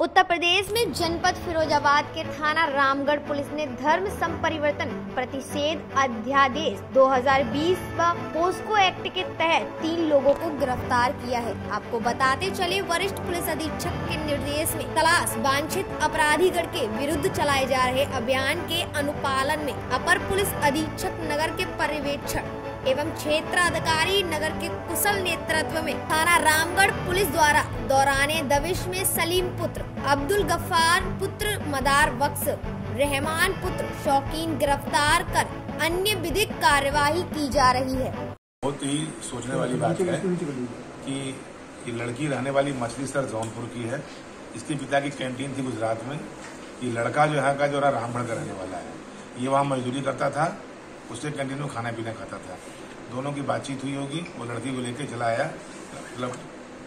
प्रदेश में जनपद फिरोजाबाद के थाना रामगढ़ पुलिस ने धर्म संपरिवर्तन प्रतिषेध अध्यादेश 2020 व पोस्को एक्ट के तहत तीन लोगों को गिरफ़्तार किया है। आपको बताते चले वरिष्ठ पुलिस अधीक्षक के निर्देश में तलाश वांछित अपराधीगढ़ के विरुद्ध चलाए जा रहे अभियान के अनुपालन में अपर पुलिस अधीक्षक नगर के पर्यवेक्षक एवं क्षेत्राधिकारी नगर के कुशल नेतृत्व में थाना रामगढ़ पुलिस द्वारा दौराने दबिश में सलीम पुत्र, अब्दुल गफ्फार पुत्र मदार बख्श रहमान पुत्र शौकीन गिरफ़्तार कर अन्य विधिक कार्यवाही की जा रही है। बहुत ही सोचने वाली बात है कि ये लड़की रहने वाली मछली सर जौनपुर की है। इसके पिता की कैंटीन थी गुजरात में। ये लड़का जो है का जो रामगढ़ का रहने वाला है। ये वहाँ मजदूरी करता था, उससे कैंटीन में खाना पीना खाता था। दोनों की बातचीत हुई होगी, वो लड़की को लेके चला आया। मतलब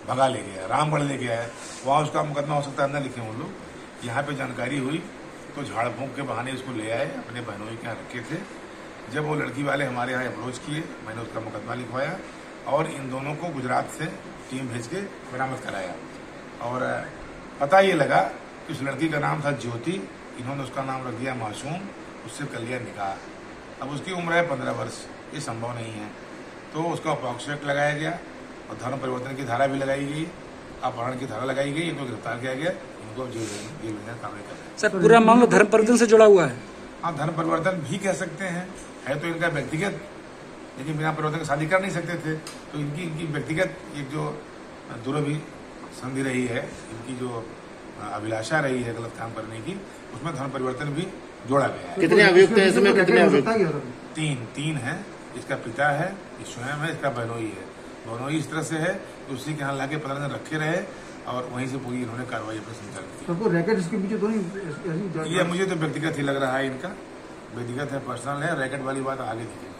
भगा ले गया रामगढ़ ले गया है। वहाँ उसका मुकदमा हो सकता है न लिखे हम लोग। यहाँ पे जानकारी हुई तो झाड़ फूंक के बहाने उसको ले आए, अपने बहनों के यहाँ रखे थे। जब वो लड़की वाले हमारे यहाँ अप्रोच किए, मैंने उसका मुकदमा लिखवाया और इन दोनों को गुजरात से टीम भेज के बरामद कराया। और पता ये लगा कि उस लड़की का नाम था ज्योति। इन्होंने उसका नाम रख दिया मासूम, उससे कर लिया निकाह। अब उसकी उम्र है पंद्रह वर्ष, ये संभव नहीं है। तो उसका पॉक्स लगाया गया। और धर्म परिवर्तन की धारा भी लगाई गई अपहरण की धारा लगाई गई इनको गिरफ़्तार किया गया इनको जेल जेल में कार्रवाई कर सर पूरा मामला धर्म परिवर्तन से जुड़ा हुआ है। हाँ धर्म परिवर्तन भी कह सकते हैं। है तो इनका व्यक्तिगत लेकिन बिना परिवर्तन की शादी कर नहीं सकते थे। तो इनकी इनकी व्यक्तिगत एक जो दुरभि संधि रही है इनकी जो अभिलाषा रही है गलत काम करने की उसमें धर्म परिवर्तन भी जोड़ा गया है। कितने अभियुक्त हैं इसमें कितने अभियुक्त? तीन तीन है। इसका पिता है स्वयं है इसका बहनोई है। दोनों ही इस तरह से है कि उसी के यहाँ लाके दिन रखे रहे और वहीं से पूरी इन्होंने कार्रवाई अपने संचालित की सबको रैकेट इसके पीछे तो नहीं ये मुझे तो व्यक्तिगत ही लग रहा है इनका। व्यक्तिगत है पर्सनल है रैकेट वाली बात आगे दिखेगी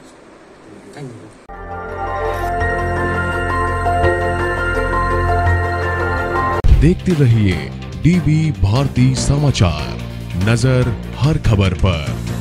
देखते रहिए डीबी भारती समाचार नज़र हर खबर पर।